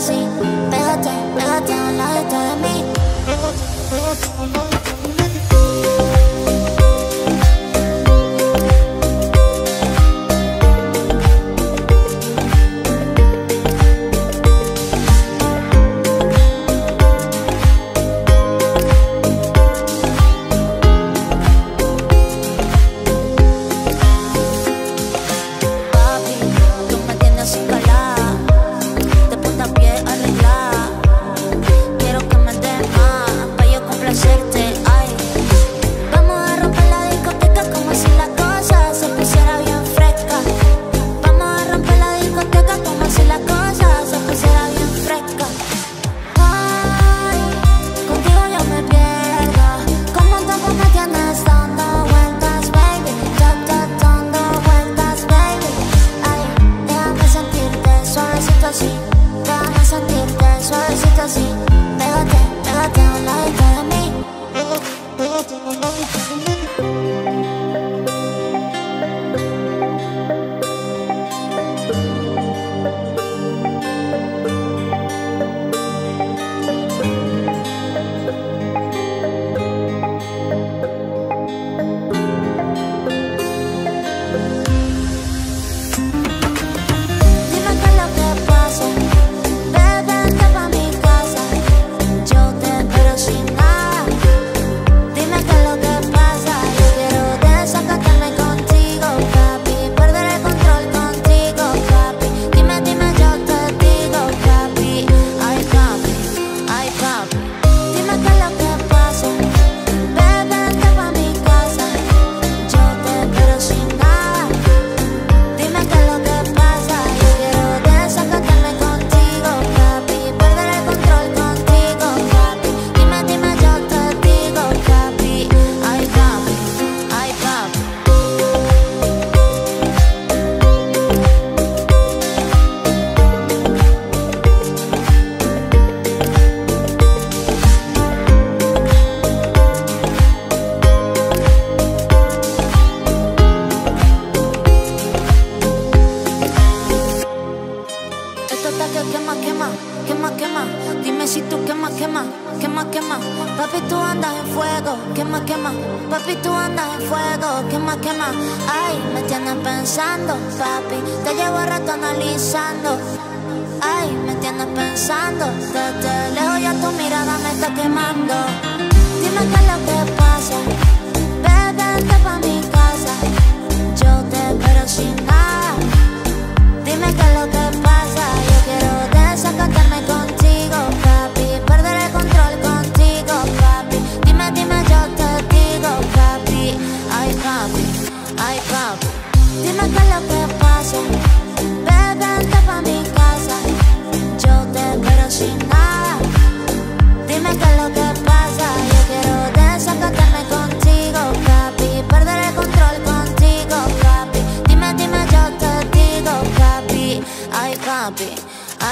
así Pégate, pégate a la de mí. pensando, papi. Te llevo rato analizando. Ay, me tienes pensando. Desde lejos ya tu mirada me está quemando. Dime qué es lo que pasa. Vete pa' mi casa. Yo te espero sin nada. Dime qué es lo que pasa.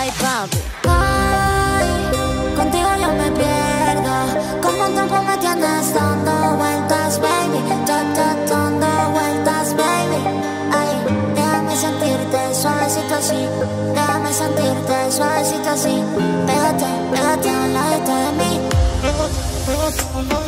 Ay, contigo yo me pierdo. Como un tiempo me tienes dando vueltas, baby. Yo dando vueltas, baby. Ay, déjame sentirte suavecito así. Déjame sentirte suavecito así. Pégate, pégate al lado de mí. Pégate,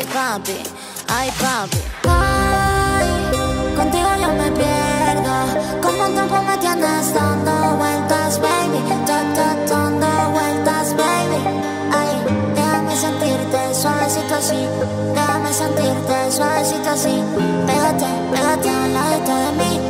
Ay, papi, ay, papi. Ay, contigo yo me pierdo. Como un tiempo me tienes dando vueltas, baby. Da, da, dando vueltas, baby. Ay, déjame sentirte suavecito así. Déjame sentirte suavecito así. Pégate, pégate al lado de mí.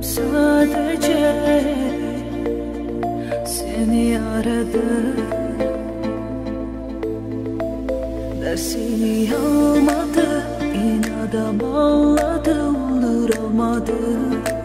sadece seni aradım. Dersini almadı, inadım ağladım, duramadım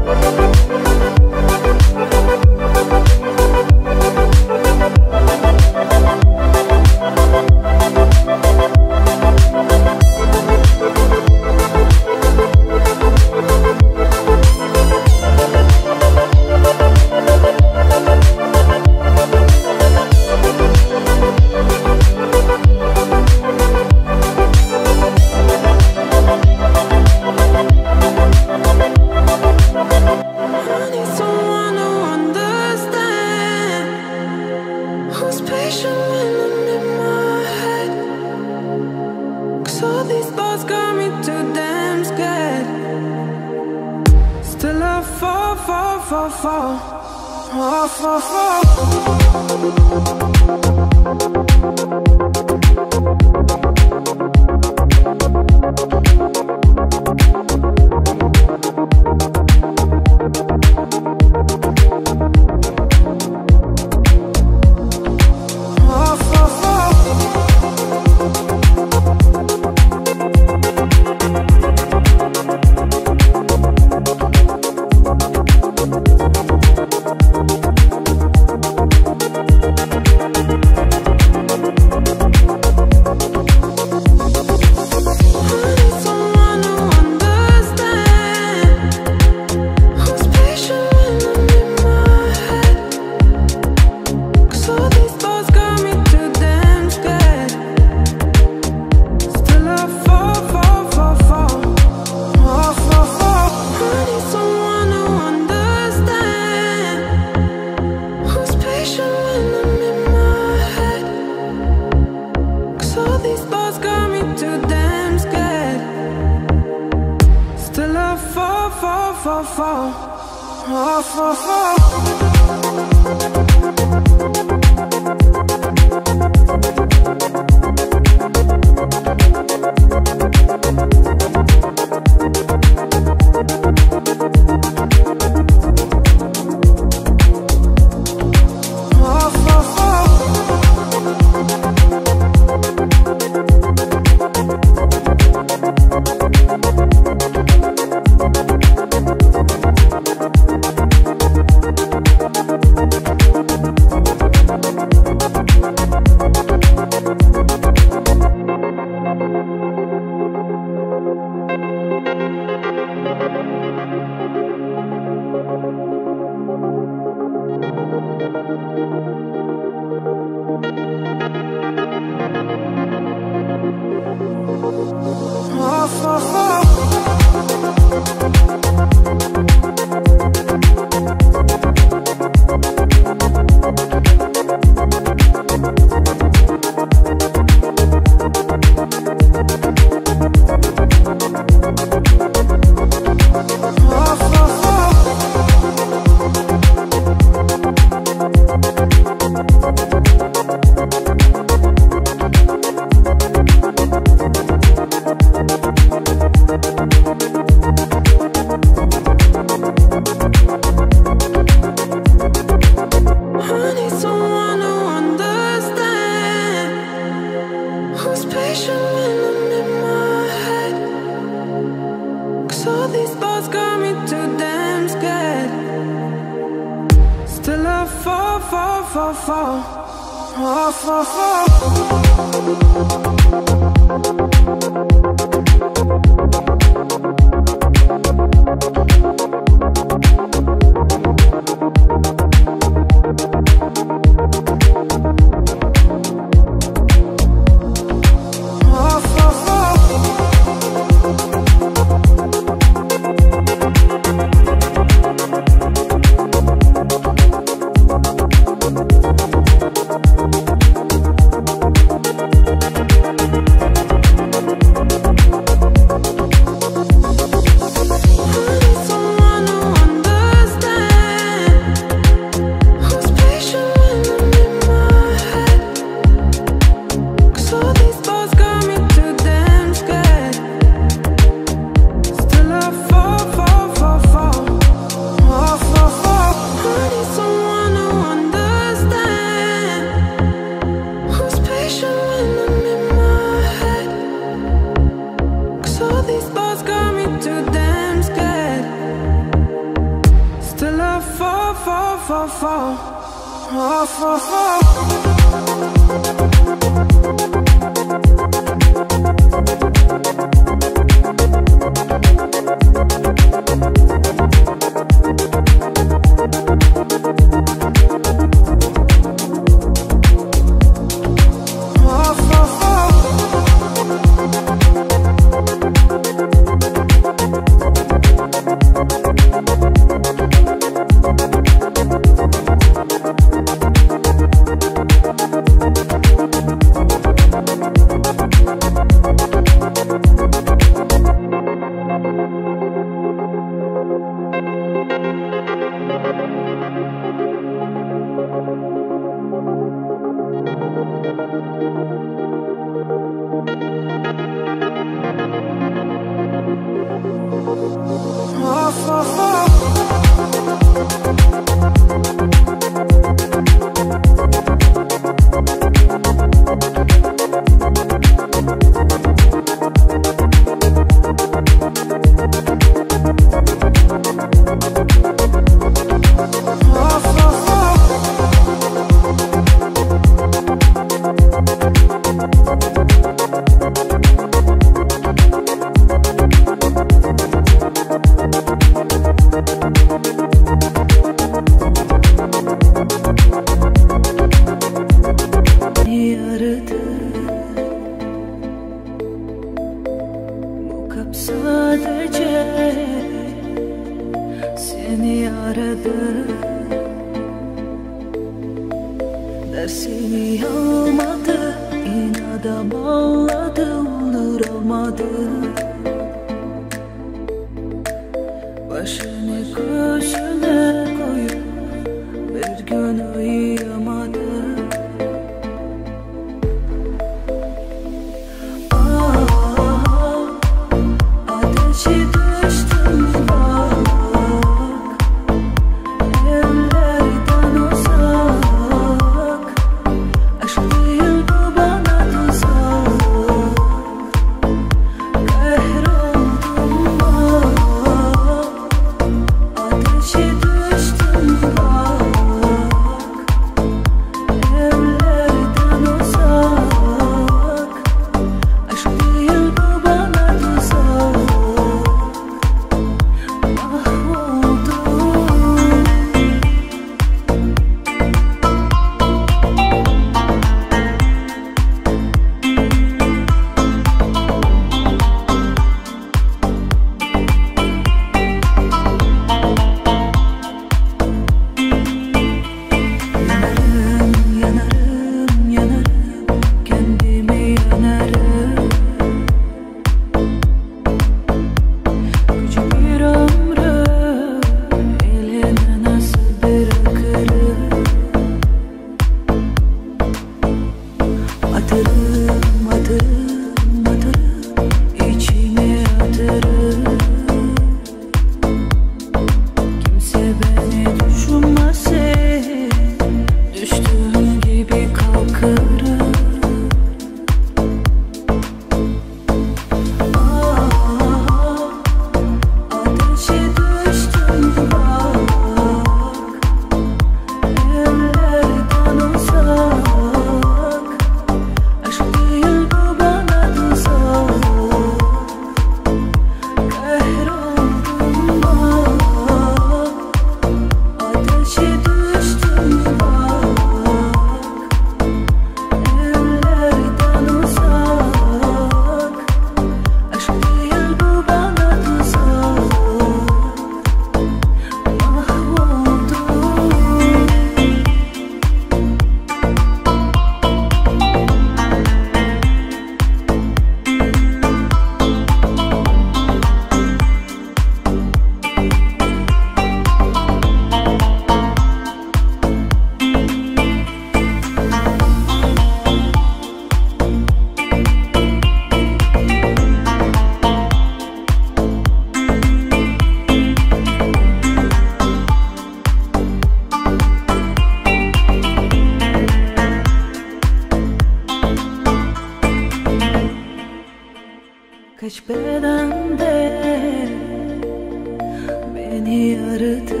beni aradı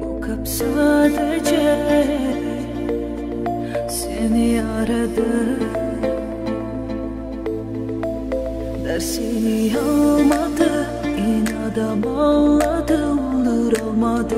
Mukab sadece seni aradı Dersini yalmadı, inadam ağladı, olur olmadı.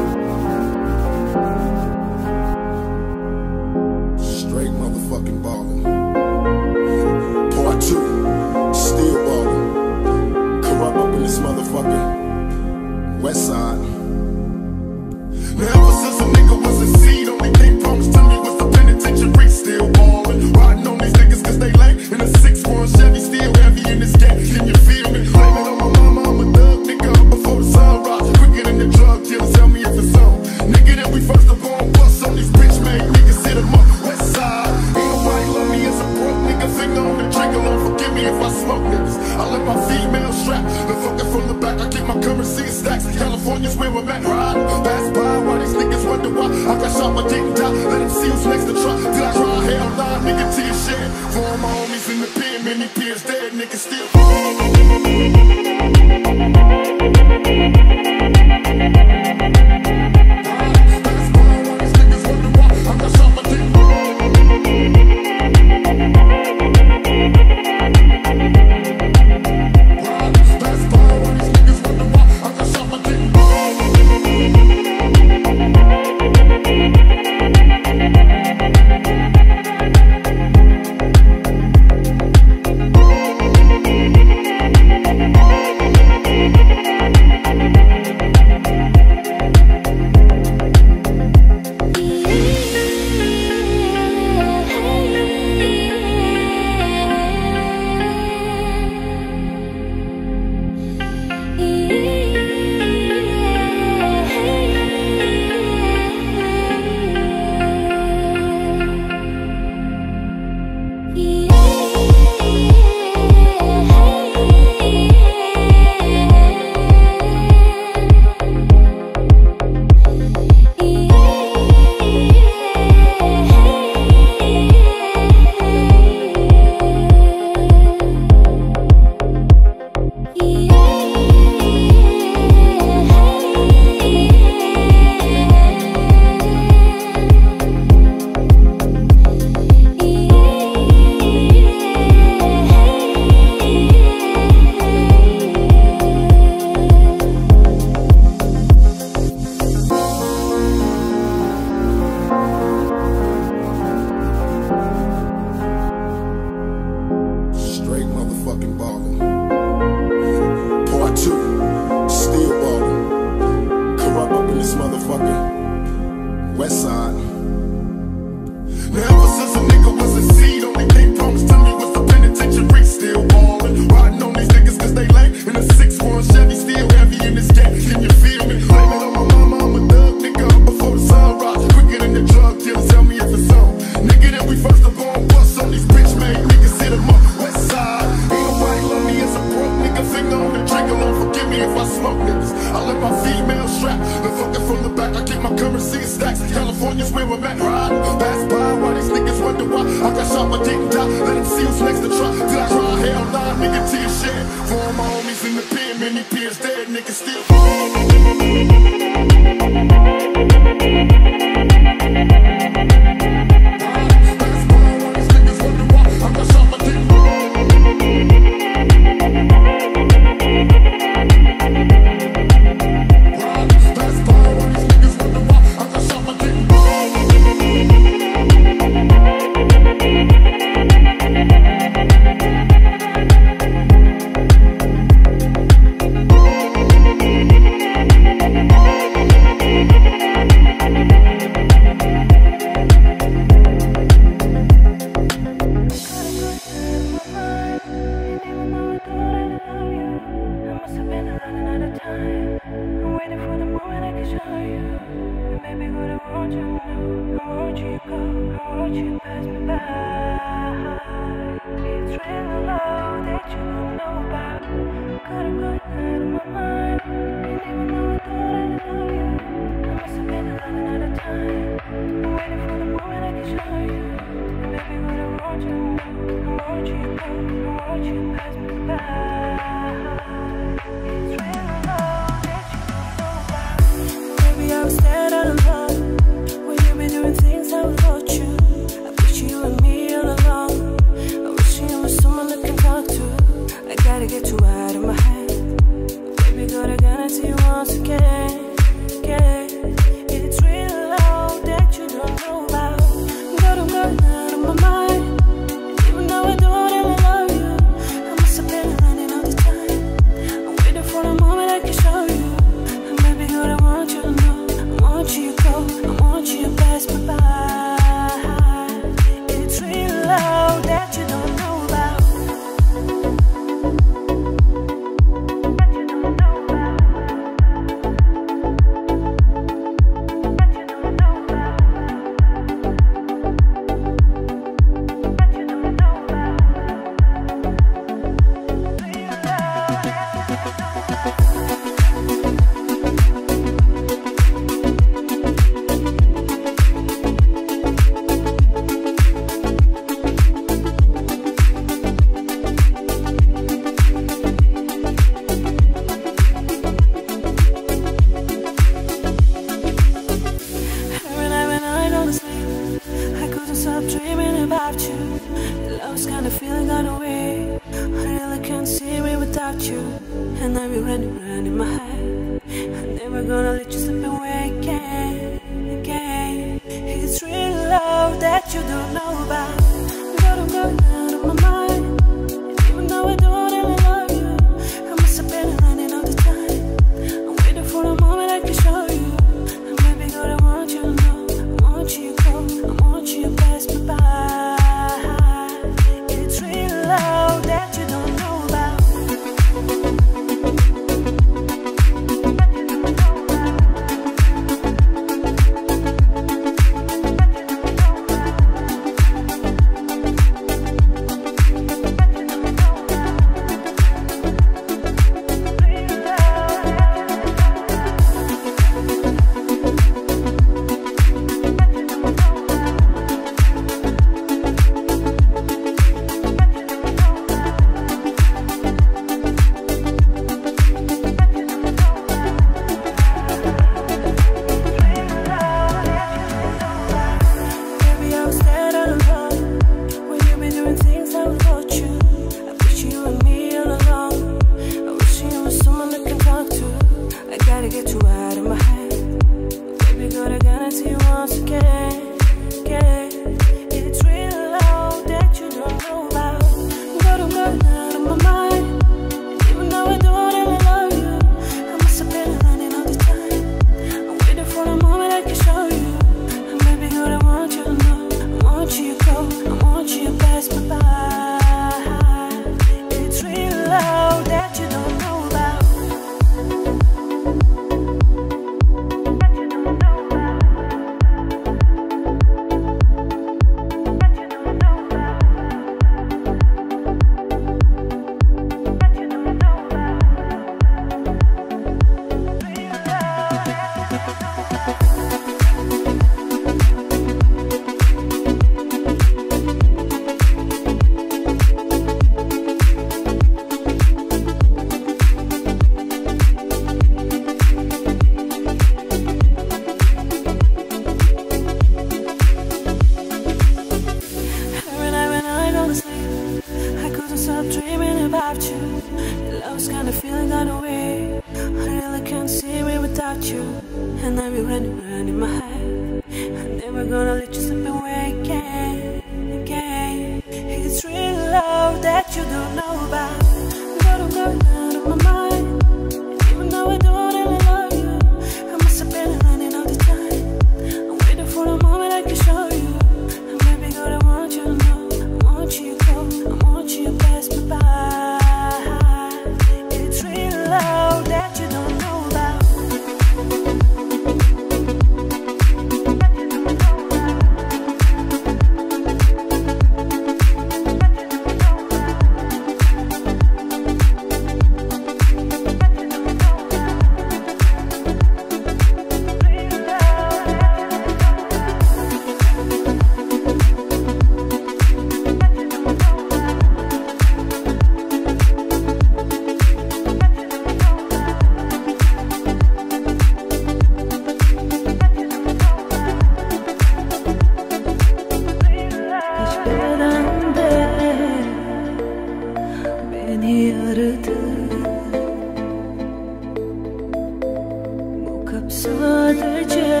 Sadece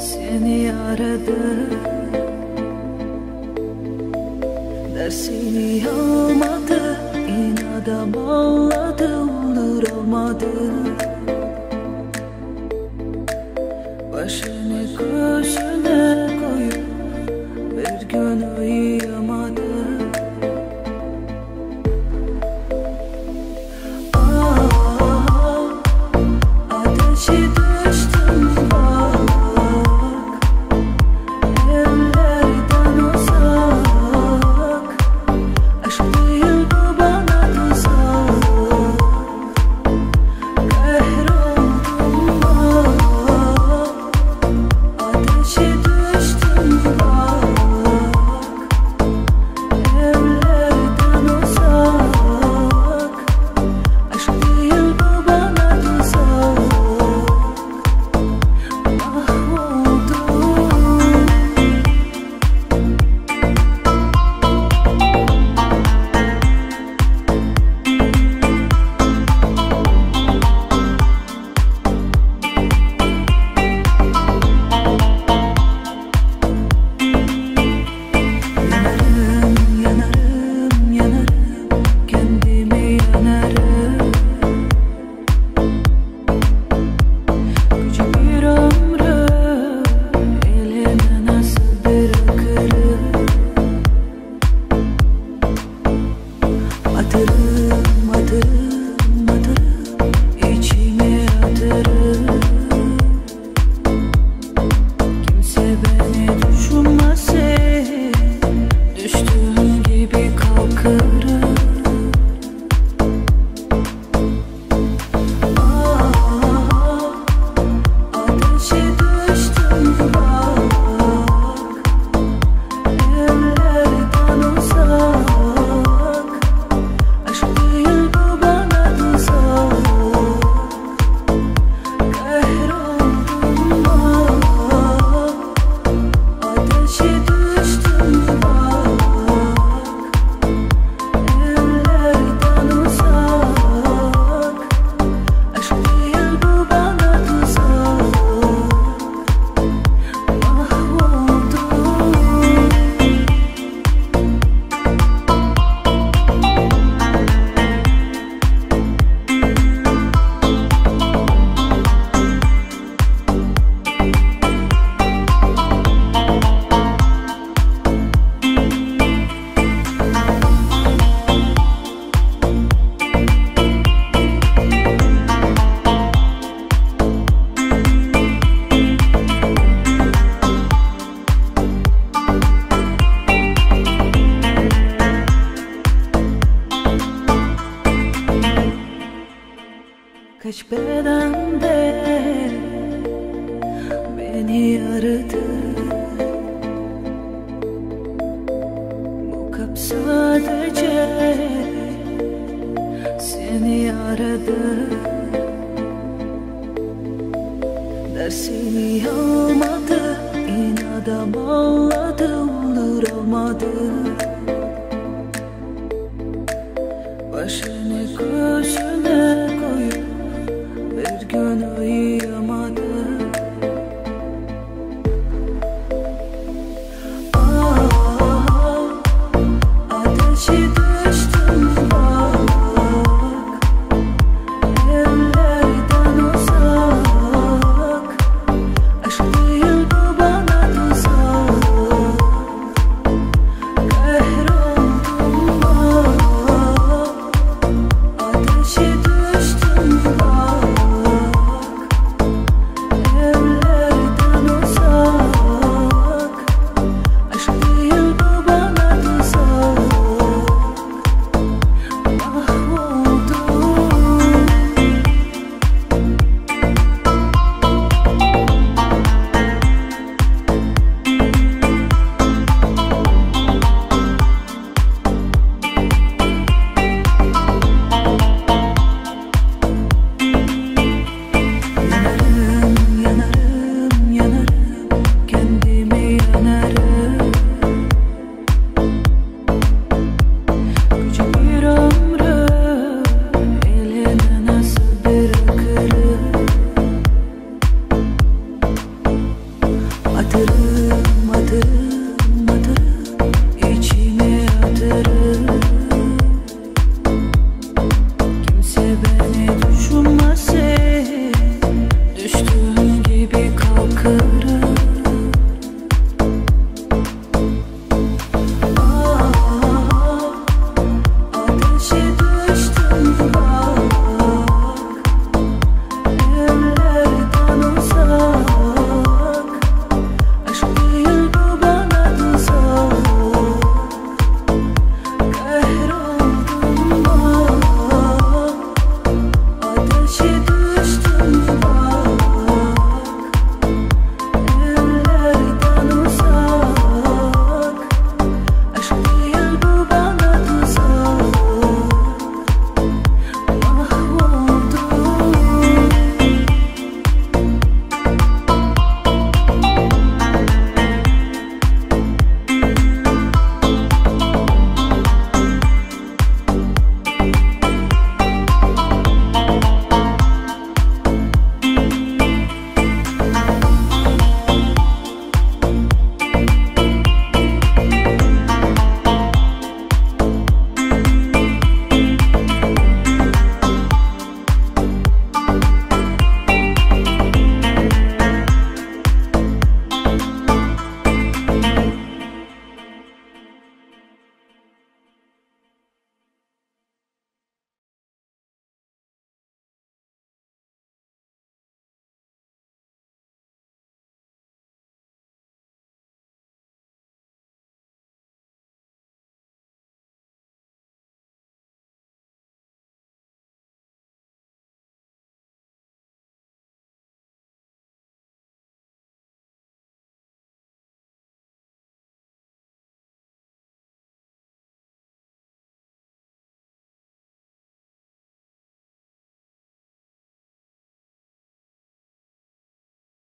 seni aradı Dersini almadı inada bağladı olur olmadı